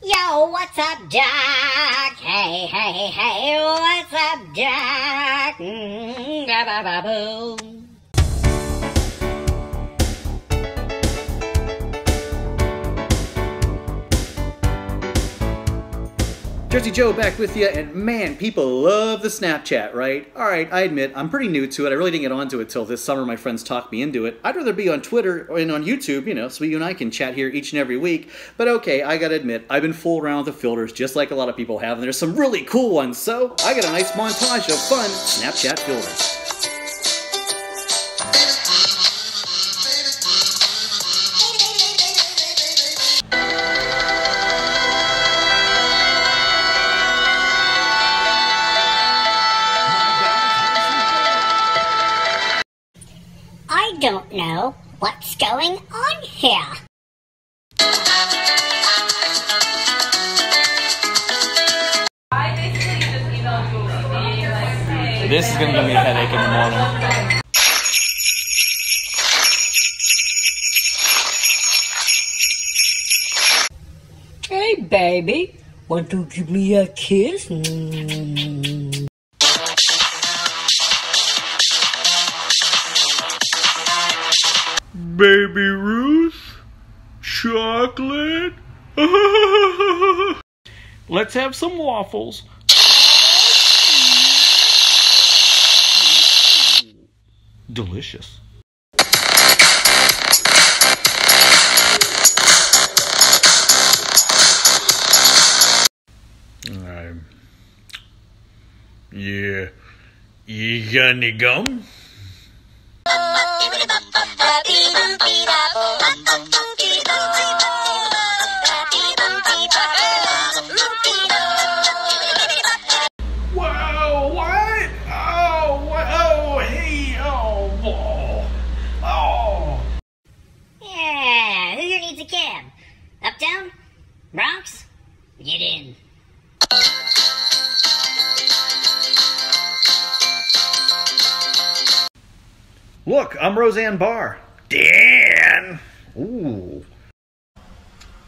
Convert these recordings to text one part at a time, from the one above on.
Yo, what's up, Doc? Hey, hey, hey, what's up, Doc? Mm, ba, ba, ba, boom. Jersey Joe back with you, and man, people love the Snapchat, right? Alright, I admit, I'm pretty new to it. I really didn't get onto it till this summer. My friends talked me into it. I'd rather be on Twitter and on YouTube, you know, so you and I can chat here each and every week. But okay, I gotta admit, I've been fooling around with the filters just like a lot of people have, and there's some really cool ones, so I got a nice montage of fun Snapchat filters. Don't know what's going on here. I basically just emailed Julie being like, hey. This is gonna give me a headache in the morning. Hey, baby, want to give me a kiss? Mm. Baby Ruth? Chocolate? Let's have some waffles. Delicious. Um, yeah. You got any gum? Oh, oh, oh. Uptown? Bronx? Get in. Look, I'm Roseanne Barr. Dan! Ooh.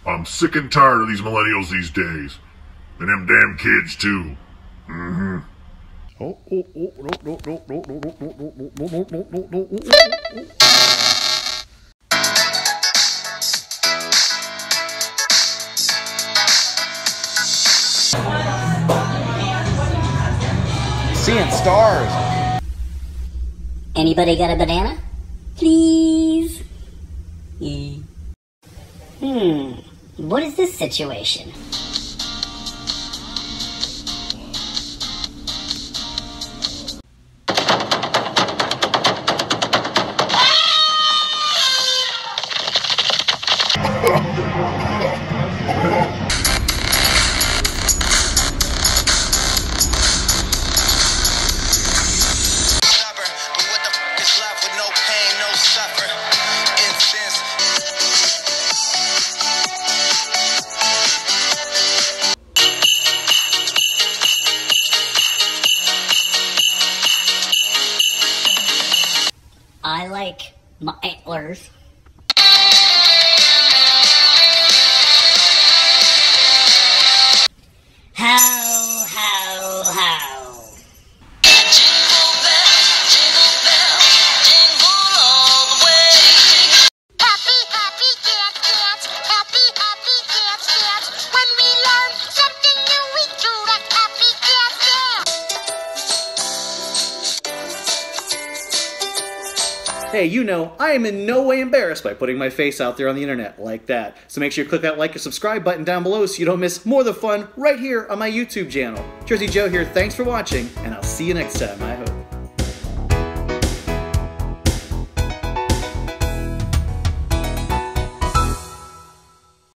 I'm sick and tired of these millennials these days. And them damn kids, too. Mm-hmm. Oh, oh, oh, no, no, no, no, no, no, no, no, no, no, no, no, no, no, no. Seeing stars. Anybody got a banana? Please? Hmm, what is this situation? I like my antlers. Hey, you know, I am in no way embarrassed by putting my face out there on the internet like that. So make sure you click that like or subscribe button down below so you don't miss more of the fun right here on my YouTube channel. Jersey Joe here, thanks for watching, and I'll see you next time. I